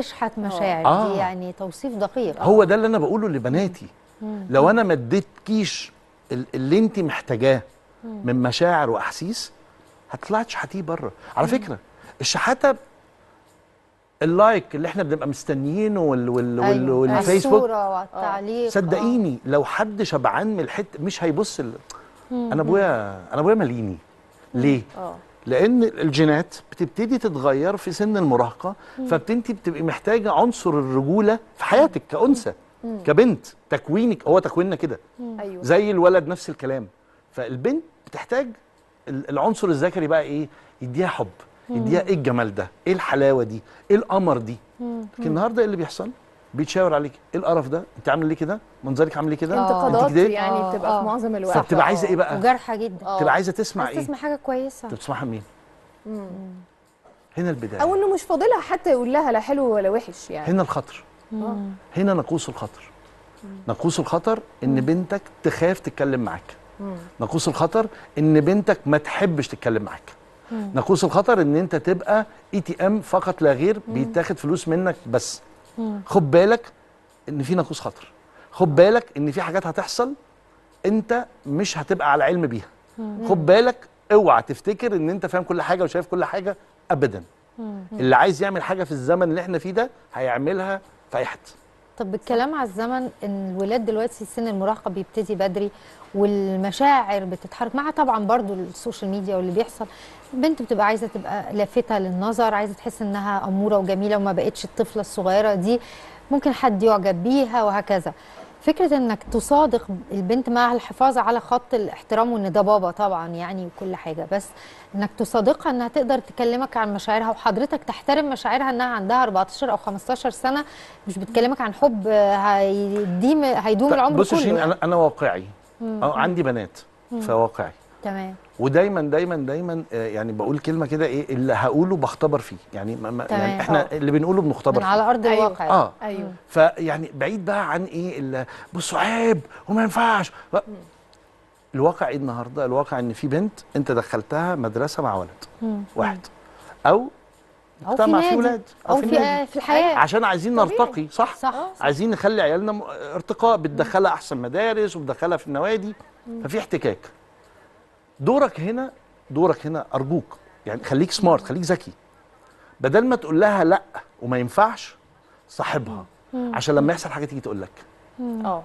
تشحت مشاعر آه. دي يعني توصيف دقيق. هو ده اللي أنا بقوله لبناتي. لو أنا ما اديتكيش ال- اللي انت محتاجاه من مشاعر وأحاسيس هتطلعي تشحتيه بره. على فكرة الشحاتة اللايك اللي إحنا بنبقى مستنيينه وال وال وال أيوة. والفيسبوك الصورة والتعليق. صدقيني لو حد شبعان من الحتة مش هيبص ال... أنا أبويا أنا أبويا ماليني ليه؟ آه. لأن الجينات بتبتدي تتغير في سن المراهقة فبتنتي بتبقي محتاجة عنصر الرجولة في حياتك كأنثى كبنت تكوينك هو تكويننا كده. أيوه. زي الولد نفس الكلام. فالبنت بتحتاج ال- العنصر الذكري بقى إيه؟ يديها حب يديها إيه الجمال ده؟ إيه الحلاوة دي؟ إيه القمر دي؟ لكن النهارده إيه اللي بيحصل؟ بيتشاور عليك. إيه القرف ده؟ أنت عامل ليه كده؟ منظرك عامل ليه كده؟ انتقادات أنت كده يعني آه، بتبقى آه. في معظم الوقت. فبتبقى عايزة إيه بقى؟ وجارحة جدا. آه. بتبقى عايزة تسمع إيه؟ تسمع حاجة كويسة. انت بتسمعها منين؟ مم. هنا البداية. أو إنه مش فاضلها حتى يقول لها لا حلو ولا وحش يعني. هنا الخطر. آه. هنا نقوص الخطر. نقوص الخطر إن بنتك تخاف تتكلم معاك. مم. نقوص الخطر إن بنتك ما تحبش تتكلم معاك. نقوص الخطر إن أنت تبقى إي تي إم فقط لا غير بيتاخد فلوس منك بس. خد بالك إن في ناقوس خطر. خد بالك إن في حاجات هتحصل أنت مش هتبقى على علم بيها. خد بالك اوعى تفتكر إن أنت فاهم كل حاجة وشايف كل حاجة ابدا. اللي عايز يعمل حاجة في الزمن اللي إحنا فيه ده هيعملها في اي حتة طب بالكلام على الزمن إن الولاد دلوقتي سن المراهقة بيبتدي بدري والمشاعر بتتحرك مع طبعا برضو السوشيال ميديا واللي بيحصل. البنت بتبقى عايزة تبقى لافتة للنظر عايزة تحس إنها أمورة وجميلة وما بقتش الطفلة الصغيرة دي. ممكن حد يعجب بيها وهكذا. فكرة إنك تصادق البنت مع الحفاظ على خط الاحترام وإن ده بابا طبعا يعني وكل حاجة بس إنك تصادقها إنها تقدر تكلمك عن مشاعرها وحضرتك تحترم مشاعرها إنها عندها 14 أو 15 سنة مش بتكلمك عن حب هيديم هيدوم العمر بص يا كله شيرين يعني. أنا أنا واقعي. عندي بنات فواقعي. تمام. ودايما دايما دايما آه، يعني بقول كلمة كده إيه اللي هقوله بختبر فيه. يعني, ما ما تمام. يعني إحنا آه. اللي بنقوله بنختبر من على فيه أرض أيوة. الواقع آه. أيوه. فيعني بعيد بقى عن إيه ال- بصوا عيب وما ينفعش. ف- الواقع إيه النهارده؟ الواقع إن في بنت أنت دخلتها مدرسة مع ولد. واحد. أو أو في نادي. ولاد. أو في نادي. في الحياة. عشان عايزين طبيعي. نرتقي صح؟ صح. عايزين نخلي عيالنا ارتقاء بتدخلها أحسن مدارس وبتدخلها في النوادي. ففي احتكاك. دورك هنا دورك هنا أرجوك يعني خليك سمارت خليك ذكي. بدل ما تقول لها لأ وما ينفعش صاحبها. عشان لما يحصل حاجة تيجي تقول لك. آه.